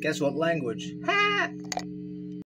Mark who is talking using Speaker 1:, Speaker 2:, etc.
Speaker 1: Guess what language? Ha!